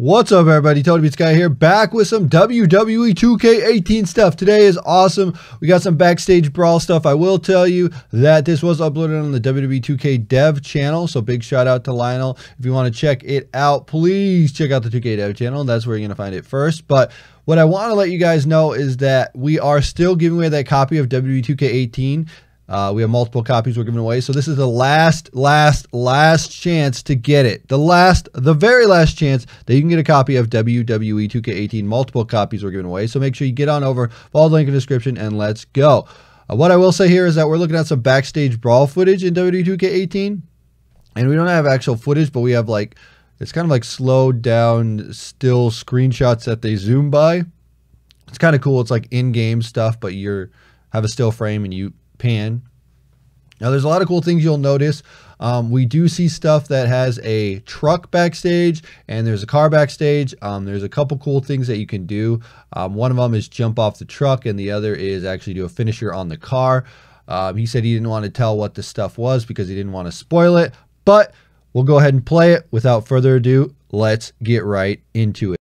What's up, everybody? Tony Pizza Guy here, back with some WWE 2K18 stuff. Today is awesome. We got some backstage brawl stuff. I will tell you that this was uploaded on the WWE 2K Dev channel, so big shout out to Lionel. If you want to check it out, please check out the 2K Dev channel. That's where you're going to find it first. But what I want to let you guys know is that we are still giving away that copy of WWE 2K18. Uh, we have multiple copies we're giving away. So this is the last, last, last chance to get it. The last, the very last chance that you can get a copy of WWE 2K18. Multiple copies we're giving away. So make sure you get on over, follow the link in the description, and let's go. Uh, what I will say here is that we're looking at some backstage brawl footage in WWE 2K18. And we don't have actual footage, but we have like, it's kind of like slowed down, still screenshots that they zoom by. It's kind of cool. It's like in-game stuff, but you're have a still frame and you pan. Now, there's a lot of cool things you'll notice. Um, we do see stuff that has a truck backstage and there's a car backstage. Um, there's a couple cool things that you can do. Um, one of them is jump off the truck and the other is actually do a finisher on the car. Um, he said he didn't want to tell what the stuff was because he didn't want to spoil it, but we'll go ahead and play it. Without further ado, let's get right into it.